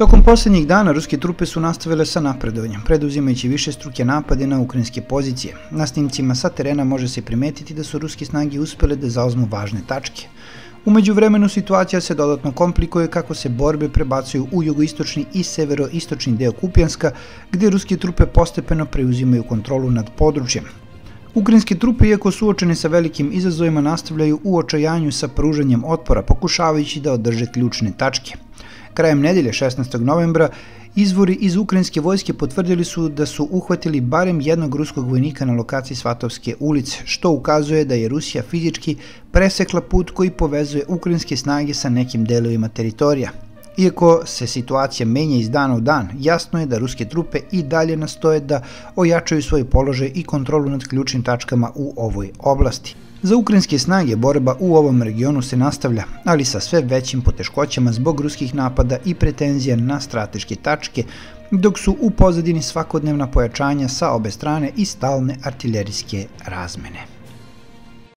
Tokom poslednjih dana ruske trupe su nastavile sa napredovanjem, preduzimajući više struke napade na ukrajinske pozicije. Na snimcima sa terena može se primetiti da su ruske snage uspele da zauzmu važne tačke. Umeđu vremenu situacija se dodatno komplikuje kako se borbe prebacuju u jugoistočni i severoistočni deo Kupjanska, gde ruske trupe postepeno preuzimaju kontrolu nad područjem. Ukrajinske trupe, iako suočene sa velikim izazovima, nastavljaju u očajanju sa pružanjem otpora, pokušavajući da održe ključne tačke – Krajem nedelje 16. novembra Izvori iz ukrajinske vojske potvrdili su da su uhvatili barem jednog ruskog vojnika na lokaciji Svatovske ulice, što ukazuje da je Rusija fizički presekla put koji povezuje ukrajinske snage sa nekim delovima teritorija. Iako se situacija menja iz dana u dan, jasno je da ruske trupe i dalje nastoje da ojačaju svoj položaj i kontrolu nad ključnim tačkama u ovoj oblasti. Za ukrajinske snage borba u ovom regionu se nastavlja, ali sa sve većim poteškoćama zbog ruskih napada i pretenzija na strateške tačke, dok su u pozadini svakodnevna pojačanja sa obe strane i stalne artiljerijske razmene.